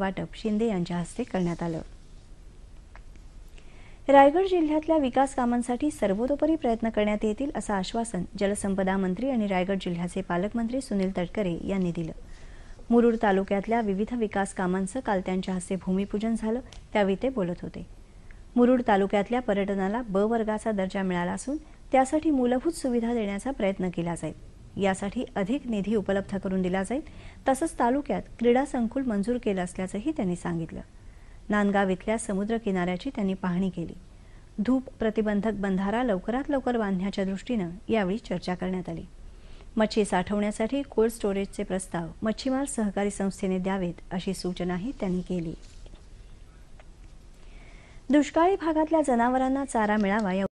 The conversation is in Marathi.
वाटप शिंदे यांच्या हस्ते करण्यात आलं. रायगड जिल्ह्यातल्या विकास कामांसाठी सर्वतोपरी प्रयत्न करण्यात येतील असं आश्वासन जलसंपदा मंत्री आणि रायगड जिल्ह्याचे पालकमंत्री सुनील तटकरे यांनी दिलं. मुरुड तालुक्यातल्या विविध विकास कामांचं काल त्यांच्या हस्ते भूमिपूजन झालं त्यावेळी ते बोलत होते. मुरुड तालुक्यातल्या पर्यटनाला ब वर्गाचा दर्जा मिळाला असून त्यासाठी मूलभूत सुविधा देण्याचा प्रयत्न केला जाईल. यासाठी अधिक निधी उपलब्ध करून दिला जाईल. तसंच तालुक्यात क्रीडा संकुल मंजूर केलं असल्याचंही त्यांनी सांगितलं. नांदगाव इथल्या समुद्र किनाऱ्याची त्यांनी पाहणी केली. धूप प्रतिबंधक बंधारा लवकरात लवकर बांधण्याच्या दृष्टीनं यावेळी चर्चा करण्यात आली. मच्छी साठवण्यासाठी कोल्ड स्टोरेजचे प्रस्ताव मच्छीमार सहकारी संस्थेने द्यावेत अशी सूचनाही त्यांनी केली. दुष्काळी भागातल्या जनावरांना चारा मिळावा या